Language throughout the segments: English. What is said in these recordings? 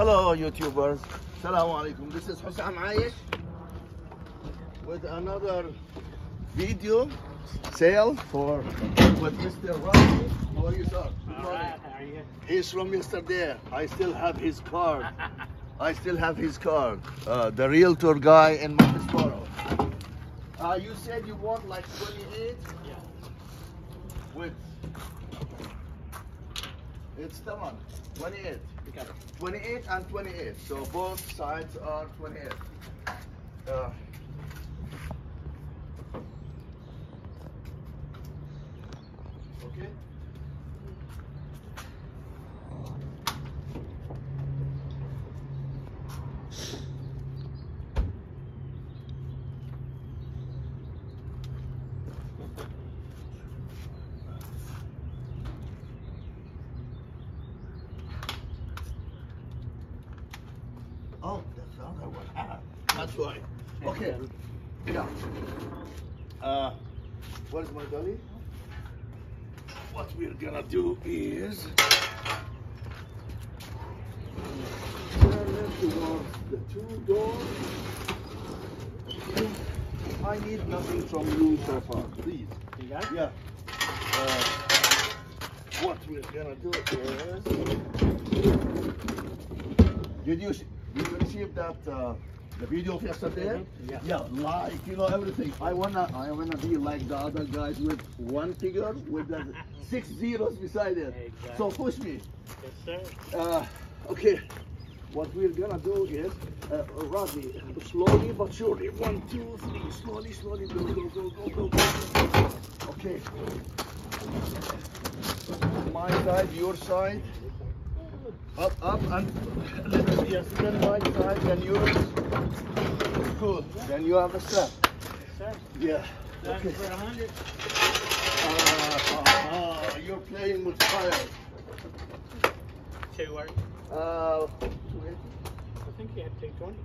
Hello, YouTubers. Assalamu alaikum. This is Hussam Ayesh with another video sale for with Mr. Rafi. How are you, sir? Good morning. right, how are you? He's from yesterday. I still have his card. I still have his card. Uh, the realtor guy in Murfreesboro. Uh, you said you want like 28 Yeah. with. It's the one. 28. You got it. 28 and 28. So both sides are 28. Uh, okay. Oh, that's the other one. Ah, that's why. Okay. Yeah. Uh, where's my dolly? What we're gonna do is turn it towards the two doors. I need nothing from you so far, please. It? Yeah. Uh, what we're gonna do is. Did you you receive that uh, the video of yesterday? Yeah. Yeah, like you know everything. I wanna I wanna be like the other guys with one figure with the six zeros beside it. Exactly. So push me. Yes, sir. Uh, okay. What we're gonna do is, uh, slowly but surely. One, two, three. Slowly, slowly. Go, go, go, go, go, go. Okay. My side, your side. Up, up, and a little yes. Then my side, then yours. Cool. Then you have a strap. Yes. Yeah. Done Okay. for a hundred. Uh, uh, uh, you're playing with fire. Two work. Uh, I think you had two twenty.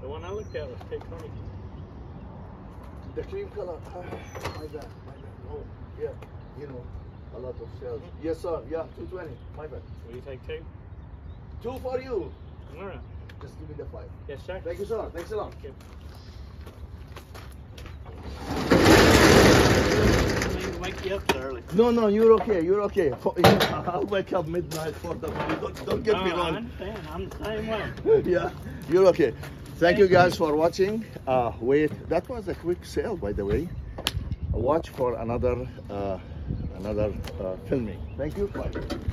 The one I looked at was two twenty. The cream color. Ah, my bad, my bad. Oh, yeah. You know, a lot of sales. Yes, sir. Yeah, 220. My bad. Will you take two? Two for you. All right. Just give me the five. Yes, sir. Thank you, sir. Thanks a lot. Thank you. Wake you up early. No, no, you're okay. You're okay. I'll wake up midnight for the money. Don't, don't get me No, I wrong. understand. I'm the same way. yeah, you're okay. Thank you guys for watching. Uh, wait, that was a quick sale, by the way. Watch for another uh, another uh, filming. Thank you. Bye.